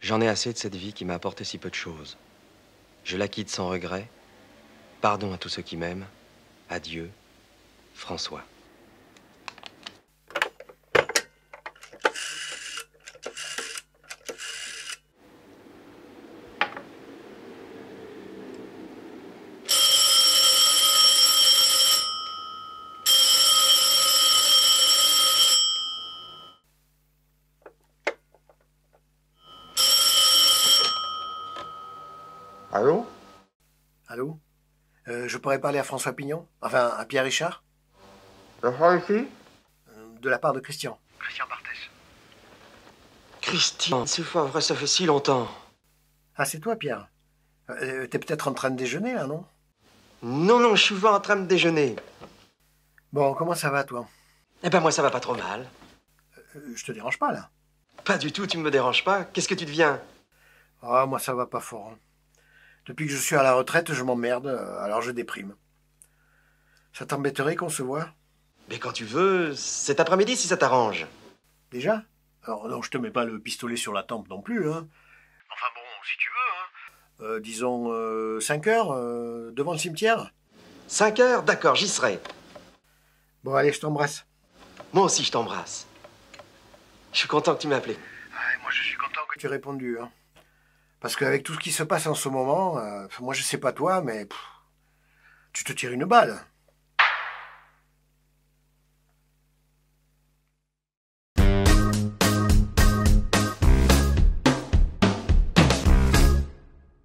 J'en ai assez de cette vie qui m'a apporté si peu de choses. Je la quitte sans regret. Pardon à tous ceux qui m'aiment. Adieu, François. Allô Allô Euh, Je pourrais parler à François Pignon Enfin, à Pierre Richard L'enfant ici Euh, De la part de Christian. Christian Barthès. Christian, c'est pas vrai, ça fait si longtemps. Ah, c'est toi, Pierre euh, T'es peut-être en train de déjeuner, là, non? Non, non, je suis souvent en train de déjeuner. Bon, comment ça va, toi? Eh ben moi, ça va pas trop mal. Euh, Je te dérange pas, là Pas du tout, tu me déranges pas. Qu'est-ce que tu deviens? Ah, moi, ça va pas fort. hein. Depuis que je suis à la retraite, je m'emmerde, euh, alors je déprime. Ça t'embêterait qu'on se voit? Mais quand tu veux, cet après-midi si ça t'arrange. Déjà? Alors, non, je te mets pas le pistolet sur la tempe non plus, hein. Enfin bon, si tu veux, hein. Euh, disons 5 heures, euh, devant le cimetière? 5 heures, d'accord, j'y serai. Bon, allez, je t'embrasse. Moi aussi, je t'embrasse. Je suis content que tu m'aies appelé. Ouais, moi je suis content que que tu aies répondu. Hein. Parce qu'avec tout ce qui se passe en ce moment, euh, moi je sais pas toi, mais tu te tires une balle.